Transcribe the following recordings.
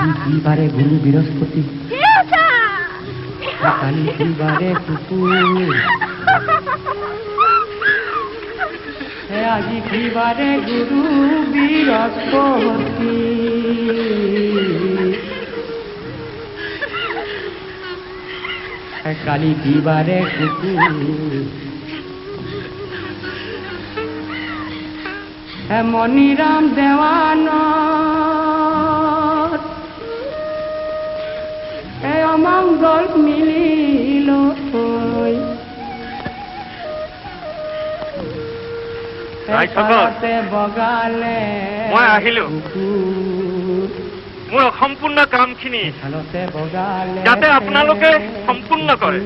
আজি কি বাৰে গুৰু বৃহস্পতি? কালি কি বাৰে কুকুৰ এ আজি কি বাৰে গুৰু বৃহস্পতি? কালি কি বাৰে কুকুৰ এ মণিৰাম অমংগল মিলিল বগালে মই আহিলোঁ। মোৰ অসম্পূৰ্ণ কামখিনি যাতে আপোনালোকে সম্পূৰ্ণ কৰে।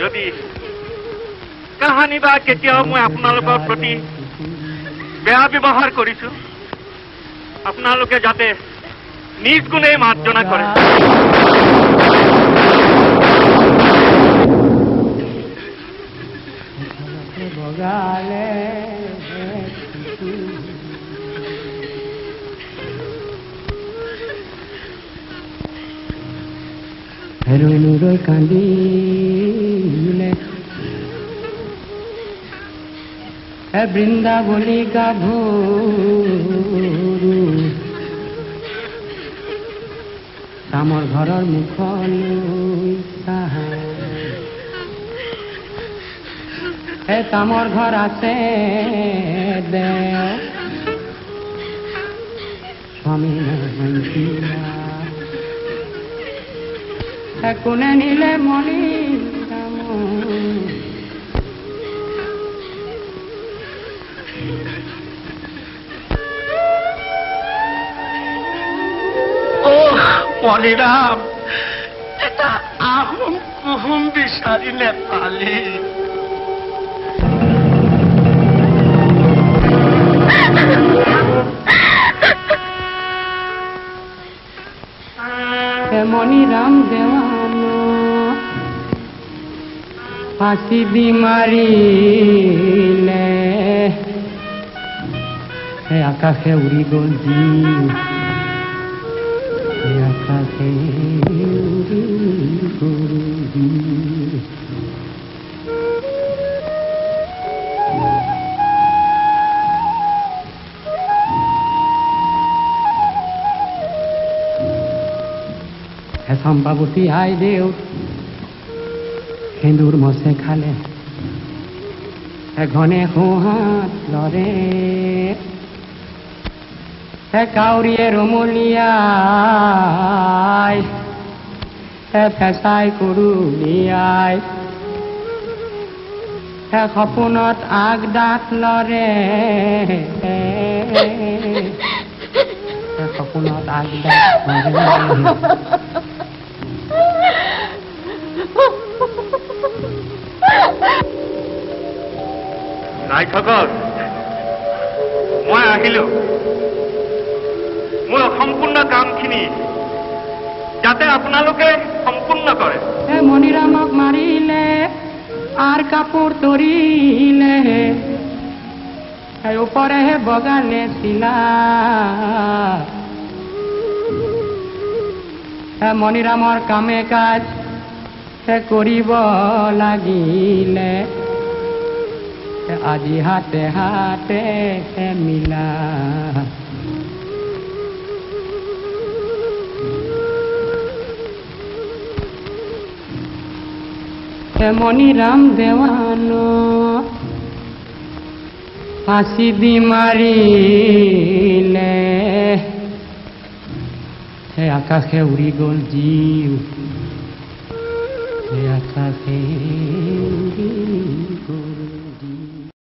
যদি কাহানি বা কেতিয়াও মই আপোনালোকৰ প্ৰতি বেয়া ব্যৱহাৰ কৰিছো আপোনালোকে যাতে নিজ গুণেই মাৰ্জনা কৰে ৰৈ ৰৈ কান্দিলে এ বৃন্দাবনী গাভৰু তামৰ ঘৰৰ মুখলৈ চাহাই এ তামৰ ঘৰ আছে দেও স্বামী কোনে নিলে অ' মণিৰাম এটা আহোম কুহুম বিচাৰি নেপালি এ মণি রাম দেওয়ানো। ফাঁসি বিমারি হে আকাশে উড়ি গল জীব হে আকাশে উড়ি গল জীব হে সম্ভাবতী আই দেউ। সেন্দুৰ মছে খালে। ঘনে সোহাত লৰে। হে কাউৰীয়ে ৰমলিয়াই হে ফেঁচাই কৰুলিয়াই হে সপোনত আগদাত লৰে। হে সপোনত আগদাত লৰে। ৰাইজসকল মই আহিলো। মোৰ অসম্পূৰ্ণ কামখিনি যাতে আপোনালোকে সম্পূৰ্ণ কৰে। মণিৰামক মাৰিলে আর কাপড় তরিলে এ উপরে হে বগালে শিলা মণিৰামৰ কামে কাজ কৰিব লাগিলে। আজি হাতে হাতে হে মিলা। হে মণিরাম দেওয়ানো, ফাঁসি দি মারিলে। হে আকাশে উড়ি গল জীব আকাশে গুৰু